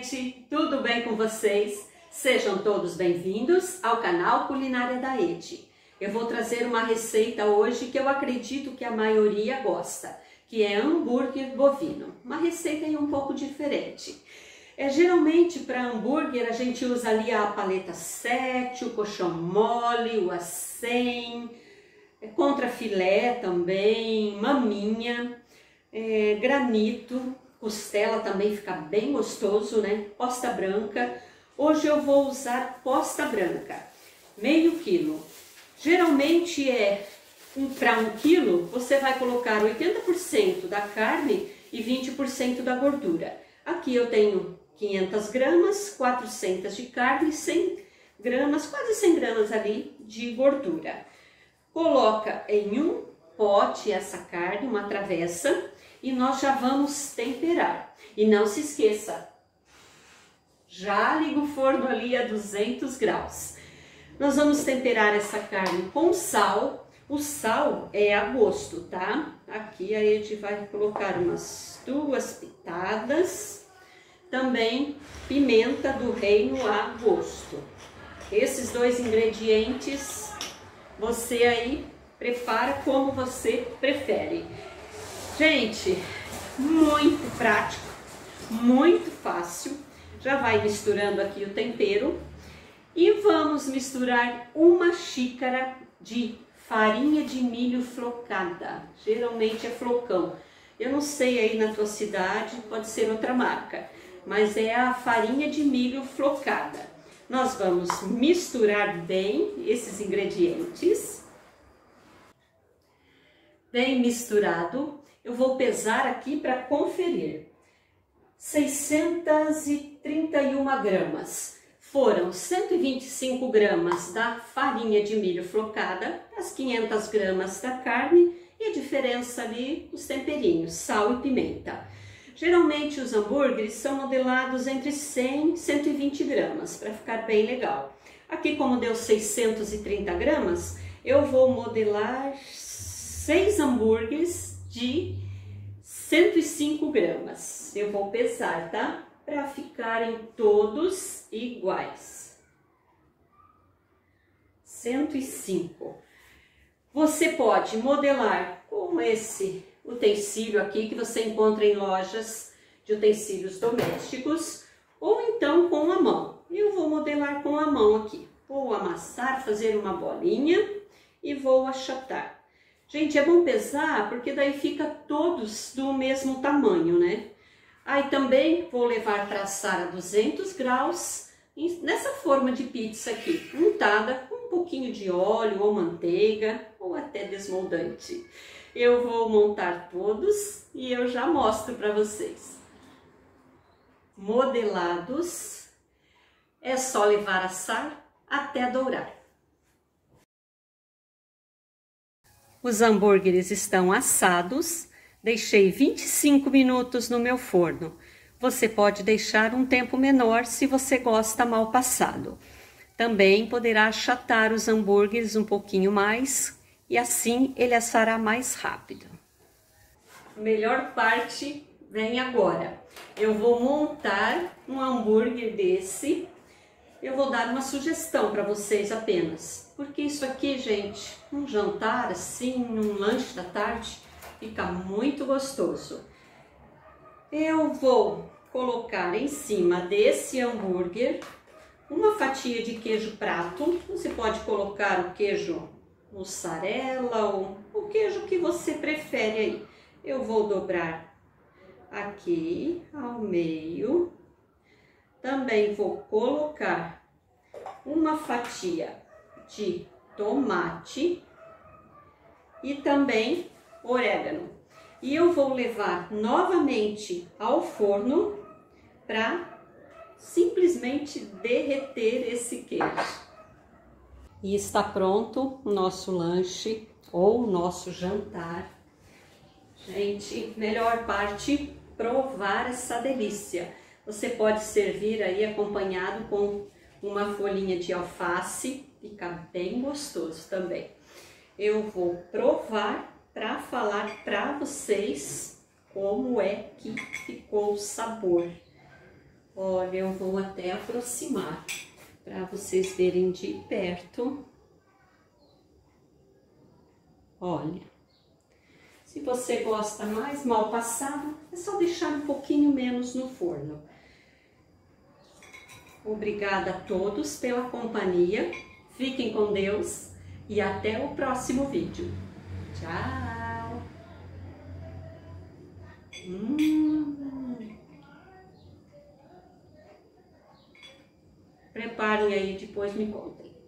gente! Tudo bem com vocês? Sejam todos bem-vindos ao canal Culinária da Ede. Eu vou trazer uma receita hoje que eu acredito que a maioria gosta, que é hambúrguer bovino. Uma receita um pouco diferente. É, geralmente para hambúrguer a gente usa ali a paleta 7, o colchão mole, o acém, é, contra filé também, maminha, é, granito, Costela também fica bem gostoso, né? Posta branca. Hoje eu vou usar posta branca, meio quilo. Geralmente é um, para um quilo, você vai colocar 80% da carne e 20% da gordura. Aqui eu tenho 500 gramas, 400 de carne, 100 gramas, quase 100 gramas ali de gordura. Coloca em um pote essa carne, uma travessa, e nós já vamos temperar. E não se esqueça, já liga o forno ali a 200 graus. Nós vamos temperar essa carne com sal. O sal é a gosto, tá? Aqui a gente vai colocar umas duas pitadas. Também pimenta do reino a gosto. Esses dois ingredientes você aí prepara como você prefere. Gente, muito prático, muito fácil. Já vai misturando aqui o tempero e vamos misturar uma xícara de farinha de milho flocada. Geralmente é flocão. Eu não sei aí na tua cidade, pode ser outra marca, mas é a farinha de milho flocada. Nós vamos misturar bem esses ingredientes. Bem misturado, eu vou pesar aqui para conferir. 631 gramas. Foram 125 gramas da farinha de milho flocada, as 500 gramas da carne e a diferença ali os temperinhos, sal e pimenta. Geralmente os hambúrgueres são modelados entre 100 e 120 gramas, para ficar bem legal. Aqui como deu 630 gramas, eu vou modelar 6 hambúrgueres de 105 gramas. Eu vou pesar, tá? Para ficarem todos iguais. 105. Você pode modelar com esse utensílio aqui que você encontra em lojas de utensílios domésticos ou então com a mão. Eu vou modelar com a mão aqui. Vou amassar, fazer uma bolinha e vou achatar. Gente, é bom pesar porque daí fica todos do mesmo tamanho, né? Aí também vou levar para assar a 200 graus nessa forma de pizza aqui, untada com um pouquinho de óleo ou manteiga ou até desmoldante. Eu vou montar todos e eu já mostro para vocês. Modelados, é só levar a assar até dourar. Os hambúrgueres estão assados, deixei 25 minutos no meu forno. Você pode deixar um tempo menor se você gosta mal passado. Também poderá achatar os hambúrgueres um pouquinho mais e assim ele assará mais rápido. A melhor parte vem agora. Eu vou montar um hambúrguer desse eu vou dar uma sugestão para vocês apenas. Porque isso aqui, gente, um jantar assim, num lanche da tarde, fica muito gostoso. Eu vou colocar em cima desse hambúrguer uma fatia de queijo prato. Você pode colocar o queijo mussarela ou o queijo que você prefere aí. Eu vou dobrar aqui ao meio também vou colocar uma fatia de tomate e também orégano. E eu vou levar novamente ao forno para simplesmente derreter esse queijo. E está pronto o nosso lanche ou o nosso jantar. Gente, melhor parte, provar essa delícia. Você pode servir aí acompanhado com uma folhinha de alface, fica bem gostoso também. Eu vou provar para falar para vocês como é que ficou o sabor. Olha, eu vou até aproximar para vocês verem de perto. Olha, se você gosta mais mal passado, é só deixar um pouquinho menos no forno. Obrigada a todos pela companhia, fiquem com Deus e até o próximo vídeo. Tchau! Hum. Preparem aí, depois me contem.